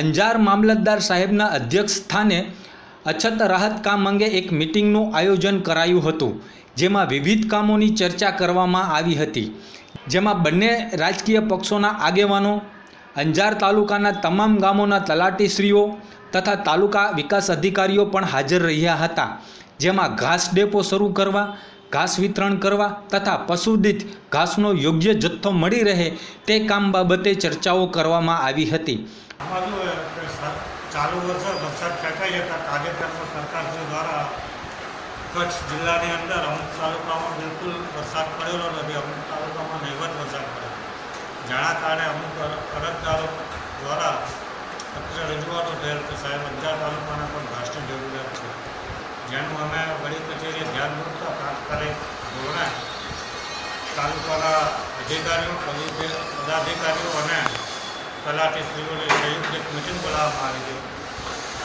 અંજાર મામલતદાર સાહેબના અધ્યક્ષ સ્થાને અછત રાહત કામ અંગે એક મિટિંગનું આયોજન કરાયું હતું, જેમાં વિવિધ કામોની ચર્ચા કરવામાં આવી હતી. જેમાં બંને રાજકીય પક્ષોના આગેવાનો, અંજાર તાલુકાના તમામ ગામોના તલાટીશ્રીઓ તથા તાલુકા વિકાસ અધિકારીઓ પણ હાજર રહ્યા હતા, જેમાં ઘાસ ડેપો શરૂ કરવા ઘાસ વિતરણ કરવા તથા પશુદીઠ ઘાસનો યોગ્ય જથ્થો મળી રહે તે કામ બાબતે ચર્ચાઓ કરવામાં આવી હતી. ચાલુ વર્ષે વરસાદ ખેંચાઈ જતા તાજેતરમાં સરકારશ્રી દ્વારા કચ્છ જિલ્લાની અંદર અમુક તાલુકામાં બિલકુલ વરસાદ પડેલો નથી, અમુક તાલુકામાં નહીવત વરસાદ પડ્યો. જાણા કારણે અમુક અર- અરજદારો દ્વારા પત્ર રજૂઆતો થયેલ કે સાહેબ અંજાર તાલુકાના પણ ઘાસની જરૂરિયાત છે. જેનું અમે વડી કચેરીએ ધ્યાન દોરતા તાત્કાલિક ધોરણે તાલુકાના અધિકારીઓ પદી- પદાધિકારીઓ અને તલાટીશ્રીઓની સંયુક્ત એક મિટિંગ બોલાવવામાં આવી હતી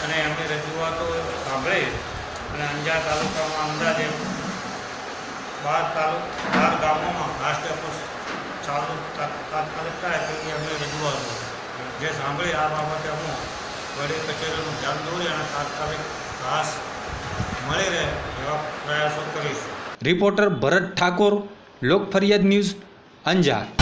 અને એમની રજૂઆતો સાંભળી અને અંજાર તાલુકામાં અંદાજે બાર તાલુકા, બાર ગામોમાં રાષ્ટ્રીય ડેપો ચાલુ તાત્કાલિક થાય તેવી એમની રજૂઆતો જે સાંભળી આ બાબતે હું વડી કચેરીનું ધ્યાન દોરી અને તાત્કાલિક ઘાસ મળી રહે એવા પ્રયાસો કરીશું. રિપોર્ટર ભરત ઠાકોર લોક ફરિયાદ ન્યૂઝ અંજાર.